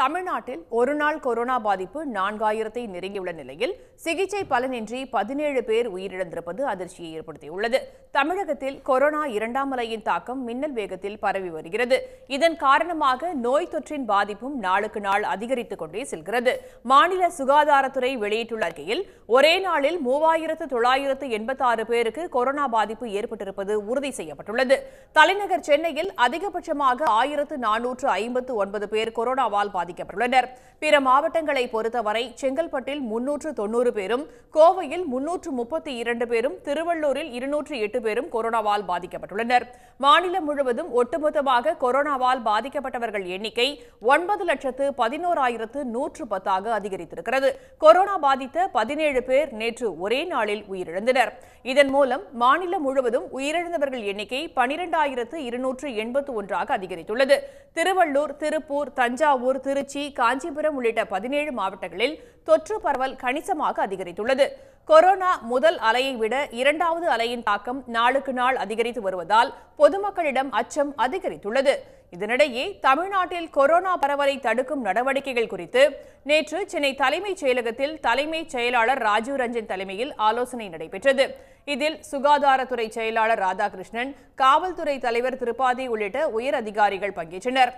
தமிழ்நாட்டில் ஒருநாள் கொரோனா பாதிப்பு நான்காயிரத்தை நெருங்கியுள்ள நிலையில் சிகிச்சை பலனின்றி பதினேழு பேர் உயிரிழந்திருப்பது அதிர்ச்சியை ஏற்படுத்தியுள்ளது. தமிழகத்தில் கொரோனா இரண்டாம் அலையின் தாக்கம் மின்னல் வேகத்தில் பரவி வருகிறது. இதன் காரணமாக நோய் தொற்றின் பாதிப்பும் நாளுக்கு நாள் அதிகரித்துக் கொண்டே செல்கிறது. மாநில சுகாதாரத்துறை வெளியிட்டுள்ள அறிக்கையில் ஒரே நாளில் மூவாயிரத்து தொள்ளாயிரத்து எண்பத்தாறு பேருக்கு கொரோனா பாதிப்பு ஏற்பட்டிருப்பது உறுதி செய்யப்பட்டுள்ளது. தலைநகர் சென்னையில் அதிகபட்சமாக ஆயிரத்து நானூற்று ஐம்பத்து ஒன்பது பேர் கொரோனாவால் பாதிக்கப்பட்டுள்ளனர். பிற மாவட்டங்களை பொறுத்தவரை செங்கல்பட்டில் முன்னூற்று தொன்னூறு பேரும் கோவையில் முன்னூற்று முப்பத்தி இரண்டு பேரும் திருவள்ளூரில் இருநூற்று எட்டு பேரும் கொரோனாவால் பாதிக்கப்பட்டுள்ளனர். மாநிலம் முழுவதும் ஒட்டுமொத்தமாக கொரோனாவால் பாதிக்கப்பட்டவர்கள் எண்ணிக்கை ஒன்பது லட்சத்து பதினோராயிரத்து நூற்று பத்தாக அதிகரித்திருக்கிறது. கொரோனா பாதித்த பதினேழு பேர் நேற்று ஒரே நாளில் உயிரிழந்தனர். இதன் மூலம் மாநிலம் முழுவதும் உயிரிழந்தவர்கள் எண்ணிக்கை பனிரெண்டாயிரத்து இருநூற்று எண்பத்து ஒன்றாக அதிகரித்துள்ளது. திருவள்ளூர் திருப்பூர் தஞ்சாவூர் திரு திருச்சி காஞ்சிபுரம் உள்ளிட்ட பதினேழு மாவட்டங்களில் தொற்று பரவல் கணிசமாக அதிகரித்துள்ளது. கொரோனா முதல் அலையை விட இரண்டாவது அலையின் தாக்கம் நாளுக்கு நாள் அதிகரித்து வருவதால் பொதுமக்களிடம் அச்சம் அதிகரித்துள்ளது. இதனிடையே தமிழ்நாட்டில் கொரோனா பரவலை தடுக்கும் நடவடிக்கைகள் குறித்து நேற்று சென்னை தலைமைச் செயலகத்தில் தலைமைச் செயலாளர் ராஜீவ் ரஞ்சன் தலைமையில் ஆலோசனை நடைபெற்றது. இதில் சுகாதாரத்துறை செயலாளர் ராதாகிருஷ்ணன் காவல்துறை தலைவர் திருபாதி உள்ளிட்ட உயர் அதிகாரிகள் பங்கேற்றனர்.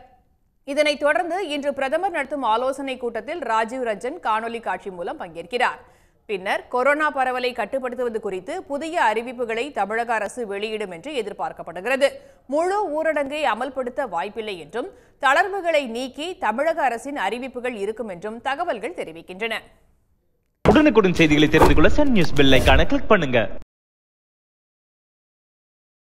இதனைத் தொடர்ந்து இன்று பிரதமர் நடத்தும் ஆலோசனை கூட்டத்தில் ராஜீவ் ரஞ்சன் காணொலி காட்சி மூலம் பங்கேற்கிறார். பின்னர் கொரோனா பரவலை கட்டுப்படுத்துவது குறித்து புதிய அறிவிப்புகளை தமிழக அரசு வெளியிடும் என்று எதிர்பார்க்கப்படுகிறது. முழு ஊரடங்கை அமல்படுத்த வாய்ப்பில்லை என்றும் தளர்வுகளை நீக்கி தமிழக அரசின் அறிவிப்புகள் இருக்கும் என்றும் தகவல்கள் தெரிவிக்கின்றன. உடனுக்குடன் செய்திகளை தெரிந்து கொள்ள சன் நியூஸ் பெல் கிளிக் பண்ணுங்க.